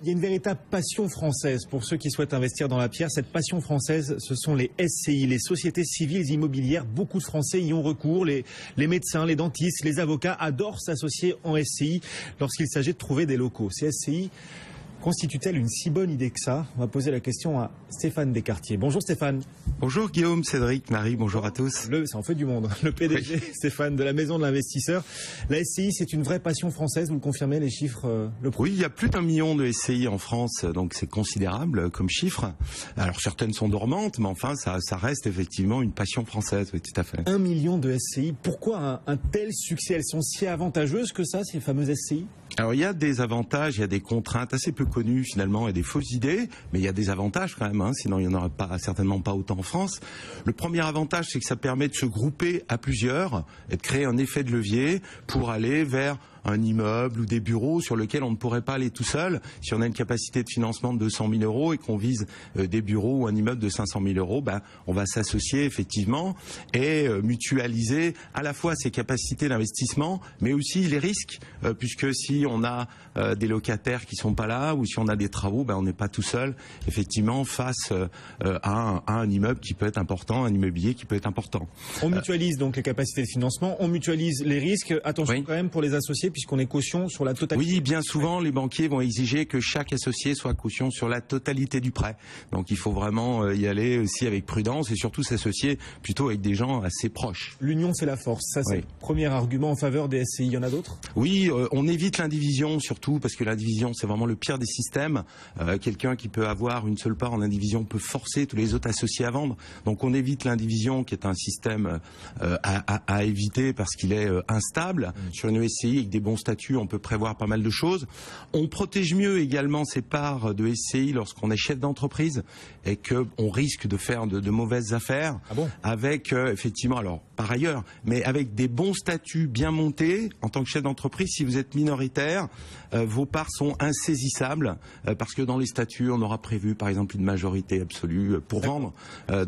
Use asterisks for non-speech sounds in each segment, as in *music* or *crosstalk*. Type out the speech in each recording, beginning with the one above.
Il y a une véritable passion française pour ceux qui souhaitent investir dans la pierre. Cette passion française, ce sont les SCI, les sociétés civiles immobilières. Beaucoup de Français y ont recours. Les, médecins, les dentistes, les avocats adorent s'associer en SCI lorsqu'il s'agit de trouver des locaux. Ces SCI constitue-t-elle une si bonne idée que ça? On va poser la question à Stéphane Descartiers. Bonjour Stéphane. Bonjour Guillaume, Cédric, Marie, bonjour à tous. Le, ça en fait du monde. Le PDG *laughs* Stéphane de la Maison de l'Investisseur. La SCI, c'est une vraie passion française, vous le confirmez, les chiffres euh, le Oui, il y a plus d'un million de SCI en France, donc c'est considérable comme chiffre. Alors certaines sont dormantes, mais enfin ça, ça reste effectivement une passion française, oui, tout à fait. Un million de SCI, pourquoi un, un tel succès? Elles sont si avantageuses que ça, ces fameuses SCI alors il y a des avantages, il y a des contraintes assez peu connues finalement et des fausses idées, mais il y a des avantages quand même, hein, sinon il n'y en aurait pas certainement pas autant en France. Le premier avantage, c'est que ça permet de se grouper à plusieurs et de créer un effet de levier pour aller vers un immeuble ou des bureaux sur lesquels on ne pourrait pas aller tout seul. Si on a une capacité de financement de 200 000 euros et qu'on vise euh, des bureaux ou un immeuble de 500 000 euros, ben, on va s'associer effectivement et euh, mutualiser à la fois ses capacités d'investissement, mais aussi les risques, euh, puisque si on a des locataires qui sont pas là ou si on a des travaux, ben, on n'est pas tout seul effectivement face à un, immeuble qui peut être important, un immobilier qui peut être important. On mutualise donc les capacités de financement, on mutualise les risques. Attention quand même pour les associés puisqu'on est caution sur la totalité. Oui, bien souvent, les banquiers vont exiger que chaque associé soit caution sur la totalité du prêt. Donc il faut vraiment euh, y aller aussi avec prudence et surtout s'associer plutôt avec des gens assez proches. L'union, c'est la force. Ça, c'est le premier argument en faveur des SCI. Il y en a d'autres? Oui, euh, on évite l'indivision surtout parce que l'indivision, c'est vraiment le pire des systèmes. Euh, quelqu'un qui peut avoir une seule part en indivision peut forcer tous les autres associés à vendre. Donc on évite l'indivision qui est un système à, éviter parce qu'il est instable. Mm. Sur une SCI avec des bons statuts, on peut prévoir pas mal de choses. On protège mieux également ses parts de SCI lorsqu'on est chef d'entreprise et qu'on risque de faire de, mauvaises affaires. Ah bon? Avec euh, effectivement, alors par ailleurs, mais avec des bons statuts bien montés en tant que chef d'entreprise, si vous êtes minoritaire, euh, vos parts sont insaisissables euh, parce que dans les statuts, on aura prévu par exemple une majorité absolue pour vendre.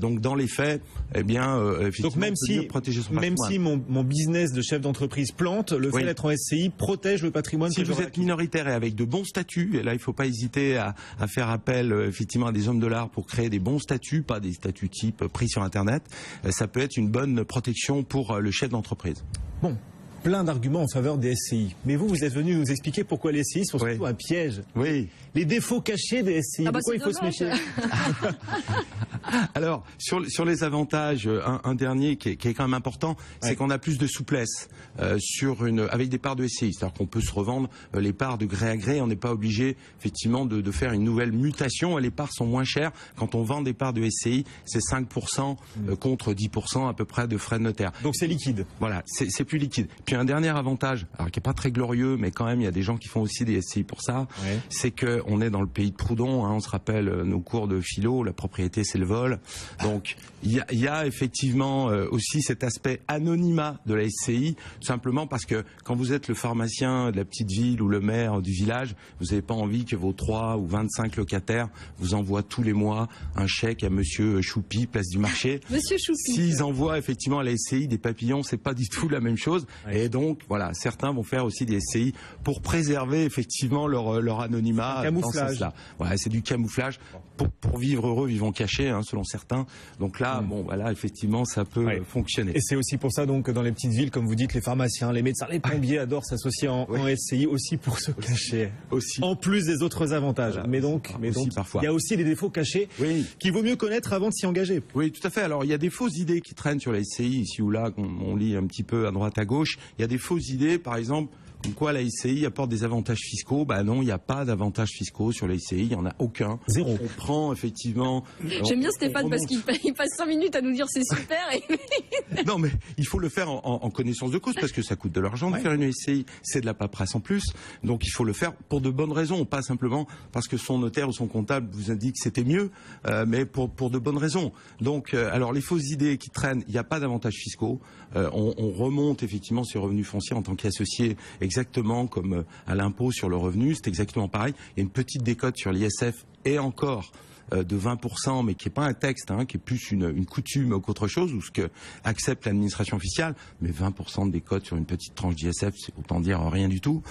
donc dans les faits, eh bien, effectivement, donc même si, protéger son même si mon, mon, business de chef d'entreprise plante, le fait d'être en SCI protège le patrimoine. Si vous êtes minoritaire et avec de bons statuts, et là il ne faut pas hésiter à, faire appel euh, effectivement à des hommes de l'art pour créer des bons statuts, pas des statuts type pris sur Internet, euh, ça peut être une bonne protection pour euh, le chef d'entreprise. Bon, plein d'arguments en faveur des SCI. Mais vous, vous êtes venu nous expliquer pourquoi les SCI sont surtout un piège. Oui. Les défauts cachés des SCI. Ah bah pourquoi il faut se méfier *laughs* Alors, sur, sur les avantages, un, dernier qui est, qui est, quand même important, c'est qu'on a plus de souplesse euh, sur une, avec des parts de SCI. C'est-à-dire qu'on peut se revendre euh, les parts de gré à gré. On n'est pas obligé, effectivement, de, de, faire une nouvelle mutation. Les parts sont moins chères. Quand on vend des parts de SCI, c'est 5% euh, contre 10% à peu près de frais de notaire. Donc c'est liquide. Voilà, c'est plus liquide. Puis un dernier avantage, alors qui est pas très glorieux, mais quand même il y a des gens qui font aussi des SCI pour ça, c'est que on est dans le pays de Proudhon. Hein, on se rappelle euh, nos cours de philo, la propriété c'est le vol. Donc il y a, y a, effectivement euh, aussi cet aspect anonymat de la SCI, simplement parce que quand vous êtes le pharmacien de la petite ville ou le maire du village, vous n'avez pas envie que vos 3 ou 25 locataires vous envoient tous les mois un chèque à Monsieur Choupi, place du marché. *laughs* Monsieur Choupi. S'ils envoient effectivement à la SCI des papillons, c'est pas du tout la même chose. Et donc voilà, certains vont faire aussi des SCI pour préserver effectivement leur, leur anonymat. Camouflage. Voilà, c'est du camouflage pour, pour, vivre heureux, vivons cachés, hein, selon certains. Donc là, bon, voilà, effectivement, ça peut fonctionner. Et c'est aussi pour ça donc que dans les petites villes, comme vous dites, les pharmaciens, les médecins, les plombiers adorent s'associer en, SCI aussi pour se cacher. Aussi. En plus des autres avantages. mais donc, mais donc, parfois. il y a aussi des défauts cachés oui. qu'il vaut mieux connaître avant de s'y engager. Oui, tout à fait. Alors, il y a des fausses idées qui traînent sur les SCI ici ou là, qu'on on lit un petit peu à droite à gauche. Il y a des fausses idées, par exemple, quoi la SCI apporte des avantages fiscaux Ben non, il n'y a pas d'avantages fiscaux sur la SCI, il n'y en a aucun. Zéro. On prend effectivement. J'aime bien Stéphane parce qu'il passe 5 minutes à nous dire c'est super. *laughs* non, mais il faut le faire en, connaissance de cause parce que ça coûte de l'argent de faire une SCI, c'est de la paperasse en plus. Donc il faut le faire pour de bonnes raisons, pas simplement parce que son notaire ou son comptable vous indique que c'était mieux, euh, mais pour, pour de bonnes raisons. Donc, euh, alors les fausses idées qui traînent, il n'y a pas d'avantages fiscaux. Euh, on, on, remonte effectivement ses revenus fonciers en tant qu'associé exactement comme euh, à l'impôt sur le revenu, c'est exactement pareil. Il y a une petite décote sur l'ISF et encore. Euh, de 20%, mais qui est pas un texte, hein, qui est plus une, une coutume qu'autre chose, ou ce que accepte l'administration fiscale. Mais 20% de décote sur une petite tranche d'ISF, c'est autant dire rien du tout.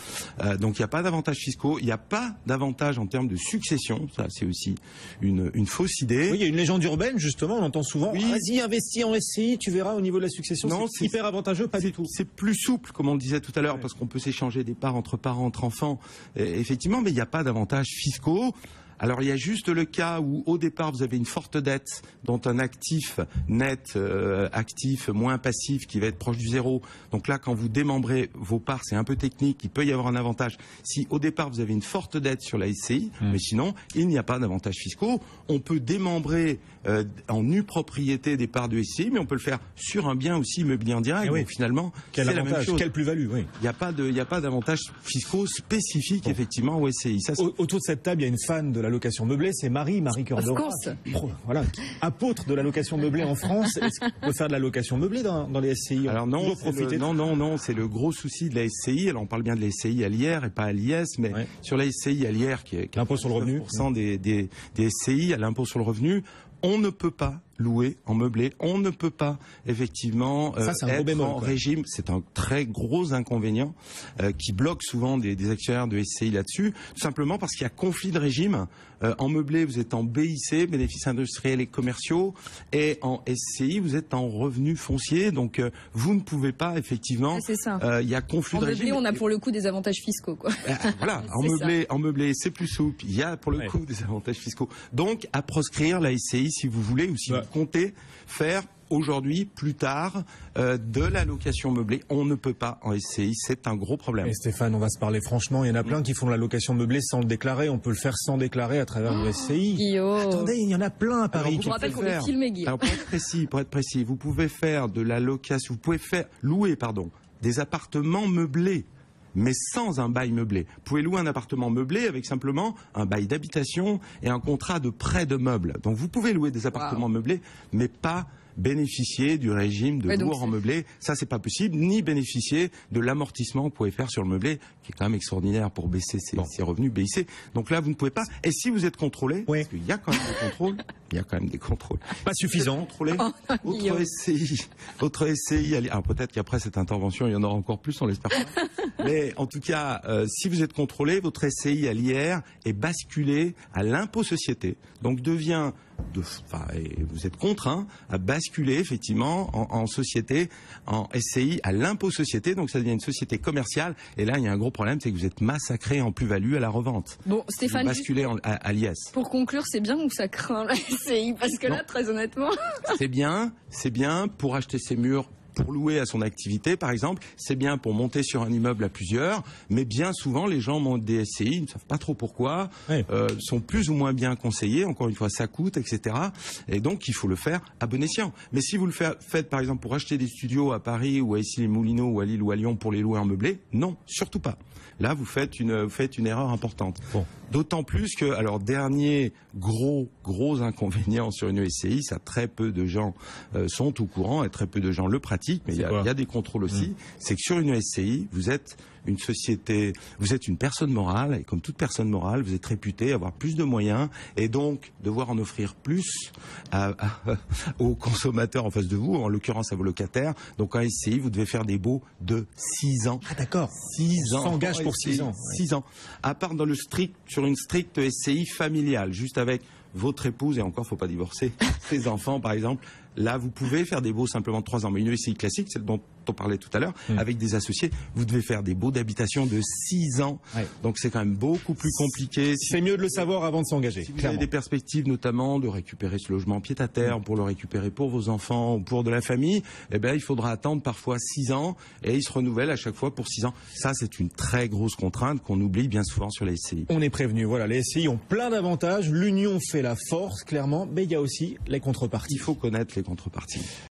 Euh, donc il n'y a pas d'avantages fiscaux, il n'y a pas d'avantage en termes de succession. Ça, c'est aussi une, une fausse idée. Oui, il y a une légende urbaine justement, on entend souvent. Oui. Vas-y, investis en SCI, tu verras au niveau de la succession, Non, c'est hyper avantageux, pas du tout. C'est plus souple, comme on le disait tout à l'heure, Ouais. parce qu'on peut s'échanger des parts entre parents, entre enfants, euh, effectivement, mais il n'y a pas d'avantages fiscaux. Alors il y a juste le cas où au départ vous avez une forte dette dont un actif net, euh, actif moins passif qui va être proche du zéro. Donc là quand vous démembrez vos parts, c'est un peu technique, il peut y avoir un avantage si au départ vous avez une forte dette sur la SCI, Hmm. mais sinon il n'y a pas d'avantages fiscaux. On peut démembrer euh, en nue propriété des parts de SCI, mais on peut le faire sur un bien aussi immobilier en direct. Eh oui. Donc finalement Quel c'est la même avantage, chose. quelle plus-value, oui. Il n'y a pas de, il n'y a pas d'avantages fiscaux spécifiques effectivement au SCI. Ça, Autour de cette table, il y a une fan de la location meublée, c'est Marie, Marie Cœur Voilà, apôtre de la location meublée en France. Est-ce qu'on peut faire de la location meublée dans, dans les SCI Alors non, le- de- non, non, non, c'est le gros souci de la SCI. Alors on parle bien de la SCI à l'IR et pas à l'IS, mais Ouais. sur la SCI à l'IR qui est L'impôt sur le revenu. 99% des, des, des SCI à l'impôt sur le revenu, on ne peut pas louer en meublé, on ne peut pas effectivement euh, Ça, c'est un gros être bémol, en quoi. régime. C'est un très gros inconvénient euh, qui bloque souvent des, des actionnaires de SCI là-dessus, tout simplement parce qu'il y a conflit de régime. Euh, en meublé, vous êtes en BIC, bénéfices industriels et commerciaux, et en SCI, vous êtes en revenus fonciers. Donc euh, vous ne pouvez pas effectivement. Ouais, c'est ça. euh, Il y a conflit En de meublé, régime. on a pour le coup des avantages fiscaux, quoi. Ah, voilà, *laughs* en meublé, en meublé, c'est plus souple. Il y a pour le Ouais. coup des avantages fiscaux. Donc, à proscrire la SCI si vous voulez ou si vous comptez faire aujourd'hui, plus tard, euh, de la location meublée. On ne peut pas en SCI, c'est un gros problème. Et Stéphane, on va se parler franchement. Il y en a plein qui font de la location meublée sans le déclarer. On peut le faire sans déclarer à travers le SCI. Guillaume. Attendez, il y en a plein à Paris. Alors, vous rappelle qu'on est faire. filmé, Guillaume. Alors pour être précis, pour être précis, vous pouvez faire de la location, vous pouvez faire louer, pardon, des appartements meublés. Mais sans un bail meublé. Vous pouvez louer un appartement meublé avec simplement un bail d'habitation et un contrat de prêt de meubles. Donc vous pouvez louer des appartements meublés, mais pas bénéficier du régime de loueur en meublé. Ça, c'est pas possible. Ni bénéficier de l'amortissement que vous pouvez faire sur le meublé, qui est quand même extraordinaire pour baisser ses, Bon. ses revenus BIC. Donc là, vous ne pouvez pas. Et si vous êtes contrôlé, Oui. parce qu'il y a quand même des contrôles, *laughs* il y a quand même des contrôles. Pas suffisant. Contrôlé. Oh, Autre. SCI, autre SCI. Alors peut-être qu'après cette intervention, il y en aura encore plus, on l'espère pas. *laughs* Mais en tout cas, euh, si vous êtes contrôlé, votre SCI à l'IR est basculé à l'impôt société. Donc devient, de, enfin, et vous êtes contraint à basculer effectivement en, en société, en SCI à l'impôt société. Donc ça devient une société commerciale. Et là, il y a un gros problème, c'est que vous êtes massacré en plus-value à la revente. Bon, Stéphane, en- à, à l'IS. pour conclure, c'est bien ou ça craint la SCI Parce que là, très honnêtement, C'est bien, c'est bien pour acheter ses murs pour louer à son activité, par exemple, c'est bien pour monter sur un immeuble à plusieurs, mais bien souvent, les gens montent des SCI, ils ne savent pas trop pourquoi, euh, sont plus ou moins bien conseillés, encore une fois, ça coûte, etc. Et donc, il faut le faire à bon escient. Mais si vous le fa- faites, par exemple, pour acheter des studios à Paris ou à Issy-les-Moulineaux ou à Lille ou à Lyon pour les louer en meublé, non, surtout pas. Là, vous faites une, vous faites une erreur importante. Bon. D'autant plus que, alors, dernier gros, gros inconvénient sur une SCI, ça très peu de gens euh, sont au courant et très peu de gens le pratiquent, mais il y, a- quoi il y a des contrôles aussi. C'est que sur une SCI, vous êtes une société, vous êtes une personne morale et comme toute personne morale, vous êtes réputé avoir plus de moyens et donc devoir en offrir plus à- à- *laughs* aux consommateurs en face de vous, en l'occurrence à vos locataires. Donc en SCI, vous devez faire des baux de 6 ans. Ah d'accord. 6 On ans. s'engage En pour SCI, six ans, ouais. 6 ans. À part dans le strict, sur une stricte SCI familiale, juste avec votre épouse, et encore, faut pas divorcer, *laughs* ses enfants, par exemple. Là, vous pouvez faire des baux simplement de 3 ans. Mais une SCI classique, celle dont on parlait tout à l'heure, Hmm. avec des associés, vous devez faire des baux d'habitation de 6 ans. Ouais. Donc c'est quand même beaucoup plus compliqué. Si C'est mieux de le savoir avant de s'engager. si vous avez des perspectives notamment de récupérer ce logement pied à terre pour le récupérer pour vos enfants ou pour de la famille, eh ben il faudra attendre parfois six ans et il se renouvelle à chaque fois pour six ans. Ça c'est une très grosse contrainte qu'on oublie bien souvent sur les SCI. On est prévenu. Voilà, les SCI ont plein d'avantages. L'union fait la force, clairement, mais il y a aussi les contreparties. Il faut connaître les contreparties.